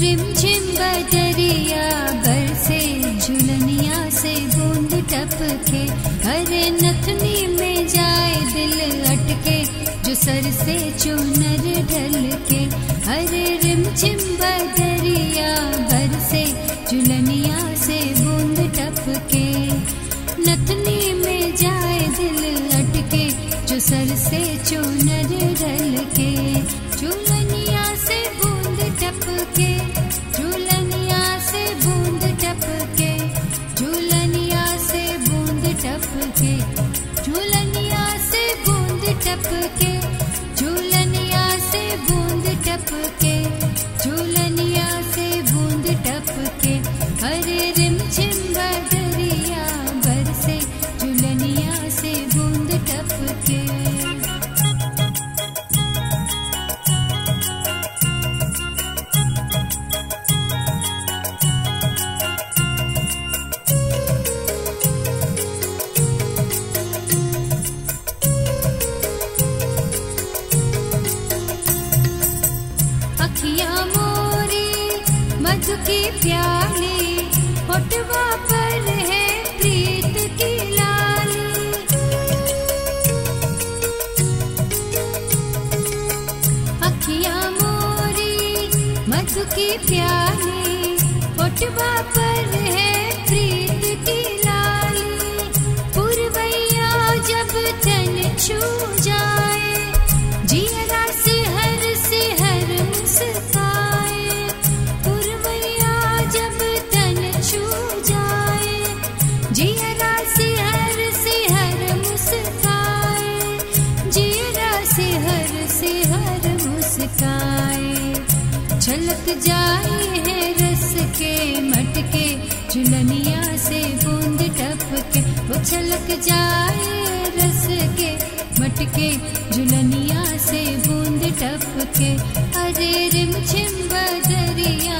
रिमझिम बजरिया बरसे झुलनिया से बूंद टपके। अरे नथनी में जाए दिल अटके, जो सर से चुनर ढलके। अरे रिमझिम बजरिया बरसे झुलनिया अखियाँ मोरी मधु प्याली पर है प्रीत की मोरी मधु की प्याली पर है प्रीत की लाली। पुरवैया जब तन छू मुस्काए छलक जाए है रस के मटके से बूंद टपके। वो छलक जाए रस के मटके, झुलनिया से बूंद टपके। अरे रिमझिम बदरिया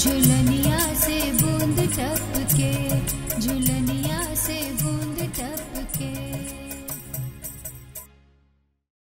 吹了你